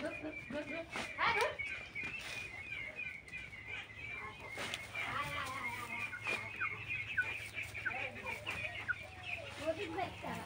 Good, good, good. Hi, good. Makinig